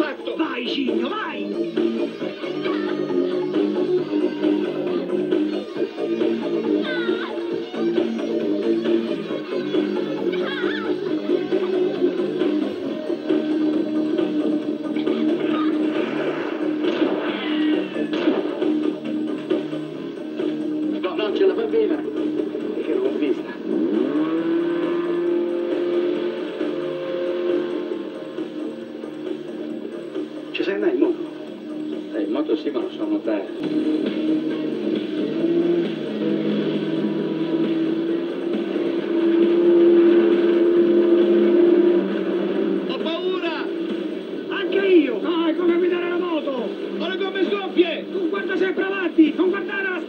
Vai, Cigno, vai! Ce la va bene. canna e il moto. Eh, il moto sì, ma lo so notare. Ho paura! Anche io! No, è come guidare la moto! Ho le gomme soffie! Tu guarda sempre avanti, non guardare la